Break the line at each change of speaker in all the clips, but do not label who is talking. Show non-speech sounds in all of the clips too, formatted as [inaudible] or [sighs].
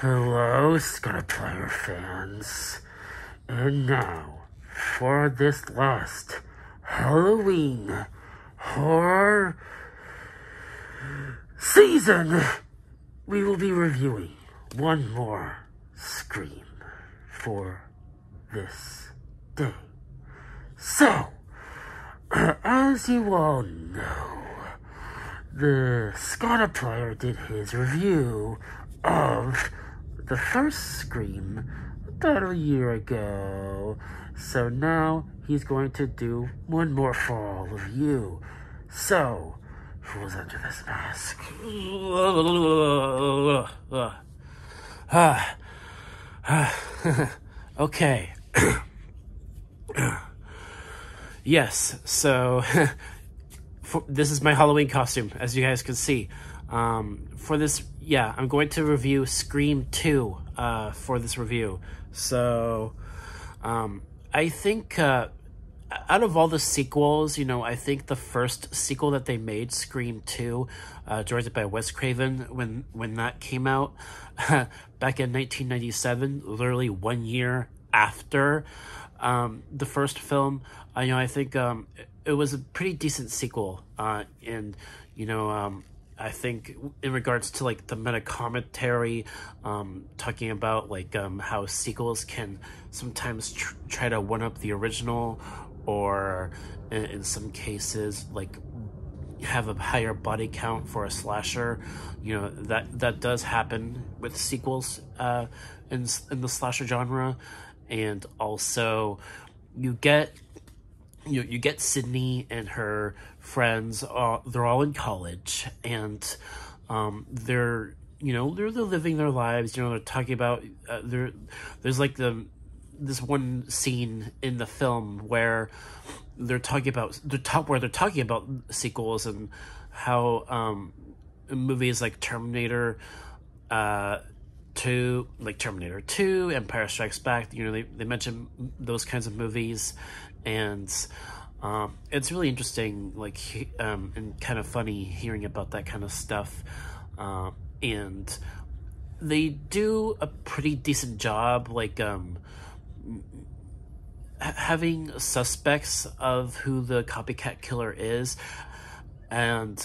Hello, Player fans. And now, for this last Halloween horror season, we will be reviewing one more Scream for this day. So, uh, as you all know, the Scott did his review of the first Scream about a year ago. So now he's going to do one more for all of you. So, who's under this mask? [sighs]
okay. [coughs] yes, so [laughs] this is my Halloween costume, as you guys can see. Um, for this, yeah, I'm going to review Scream 2 uh, for this review. So, um, I think uh, out of all the sequels, you know, I think the first sequel that they made, Scream 2, uh, directed by Wes Craven, when, when that came out [laughs] back in 1997, literally one year after um, the first film, I you know I think um, it, it, was a pretty decent sequel, uh, and you know um, I think in regards to like the meta commentary, um, talking about like um, how sequels can sometimes tr- try to one up the original, or in, in, some cases like have a higher body count for a slasher. You know that that does happen with sequels uh, in in the slasher genre, and also you get you you get Sidney and her friends. Uh, they're all in college, and um, they're you know they're they're living their lives. You know they're talking about uh, there. There's like the this one scene in the film where they're talking about the top where they're talking about sequels and how um, movies like Terminator. Uh, 2, like Terminator 2, Empire Strikes Back, you know, they, they mention those kinds of movies, and um, it's really interesting, like, um, and kind of funny hearing about that kind of stuff. Uh, and they do a pretty decent job, like, um, having suspects of who the copycat killer is. And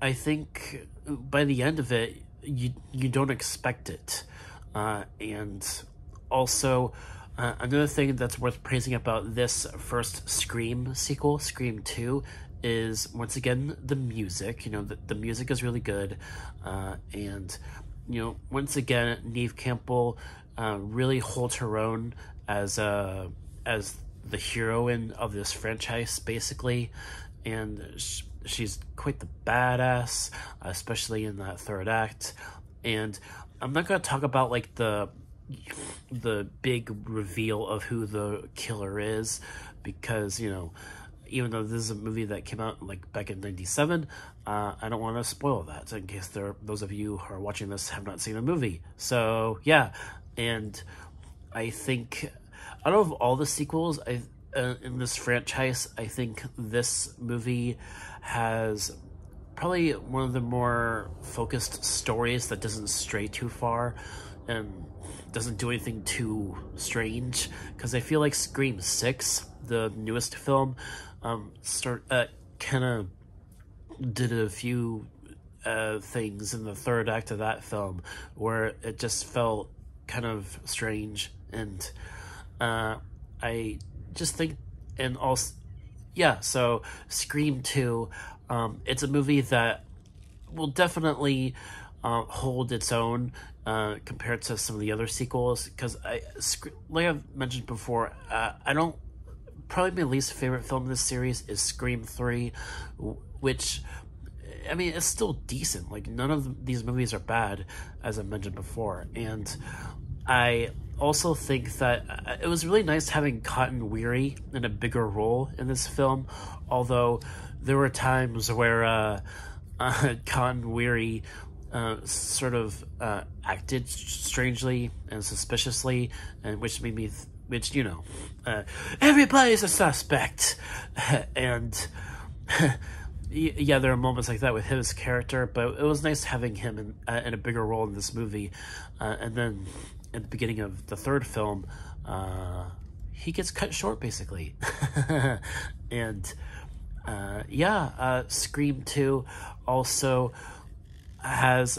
I think by the end of it, you you don't expect it, uh, and also uh, another thing that's worth praising about this first Scream sequel, Scream Two, is once again the music. You know, the, the music is really good, uh, and you know, once again, Neve Campbell uh, really holds her own as a uh, as the heroine of this franchise, basically, and. She, she's quite the badass, especially in that third act. And I'm not gonna talk about like the the big reveal of who the killer is because you know even though this is a movie that came out like back in 97 uh, i don't want to spoil that in case there those of you who are watching this have not seen the movie. So yeah and i think out of all the sequels i uh, in this franchise i think this movie has probably one of the more focused stories that doesn't stray too far and doesn't do anything too strange because I feel like Scream 6, the newest film, um, start uh, kind of did a few uh, things in the third act of that film where it just felt kind of strange and uh, I just think and also yeah, so Scream 2, um, it's a movie that will definitely uh, hold its own uh, compared to some of the other sequels. Because, I, like I've mentioned before, uh, I don't. Probably my least favorite film in this series is Scream 3, which. I mean, it's still decent. Like, none of these movies are bad, as I mentioned before. And I also think that uh, it was really nice having Cotton Weary in a bigger role in this film, although there were times where uh, uh, [laughs] Cotton Weary uh, sort of uh, acted strangely and suspiciously, and which made me, which you know, uh, everybody's a suspect, [laughs] and [laughs] yeah, there are moments like that with his character, but it was nice having him in, uh, in a bigger role in this movie. Uh, and then at the beginning of the third film, uh, he gets cut short basically. [laughs] and uh, yeah, Scream 2 also has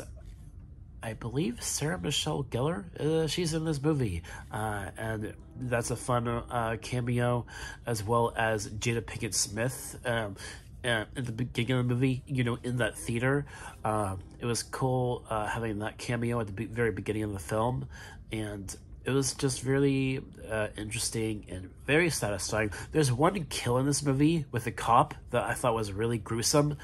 I believe Sarah Michelle Gellar. Uh, she's in this movie, uh, and that's a fun uh, cameo, as well as Jada Pinkett Smith. Um, at the beginning of the movie, you know, in that theater, uh, it was cool uh, having that cameo at the very beginning of the film, and it was just really uh, interesting and very satisfying. There's one kill in this movie with a cop that I thought was really gruesome,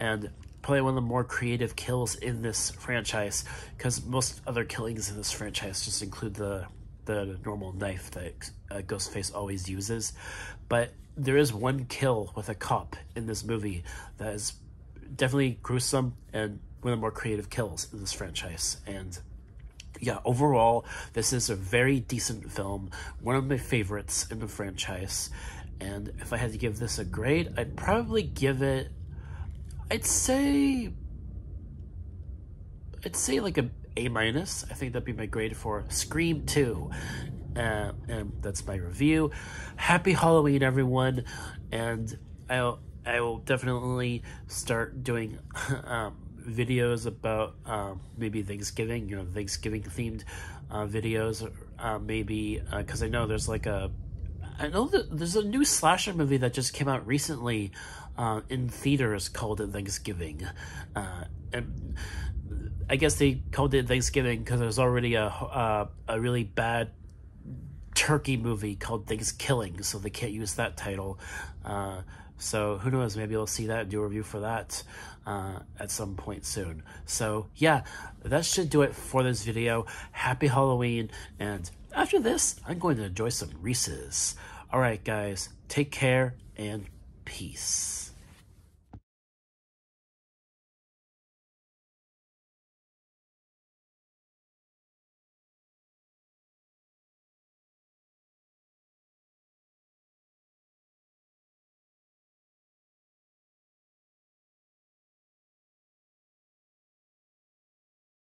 and probably one of the more creative kills in this franchise because most other killings in this franchise just include the the normal knife that uh, Ghostface always uses, but there is one kill with a cop in this movie that is definitely gruesome and one of the more creative kills in this franchise. And yeah, overall, this is a very decent film, one of my favorites in the franchise. And if I had to give this a grade, I'd probably give it I'd say I'd say like a A minus. I think that'd be my grade for Scream 2. Uh, and that's my review. Happy Halloween, everyone! And I'll I will definitely start doing [laughs] um, videos about um, maybe Thanksgiving, you know, Thanksgiving themed uh, videos, uh, maybe because uh, I know there's like a I know that there's a new slasher movie that just came out recently uh, in theaters called Thanksgiving. Uh, and I guess they called it Thanksgiving because there's already a uh, a really bad turkey movie called Thanksgiving, so they can't use that title. Uh, so who knows? Maybe we'll see that do a review for that uh, at some point soon. So yeah, that should do it for this video. Happy Halloween, and after this, I'm going to enjoy some Reese's. All right, guys, take care and peace.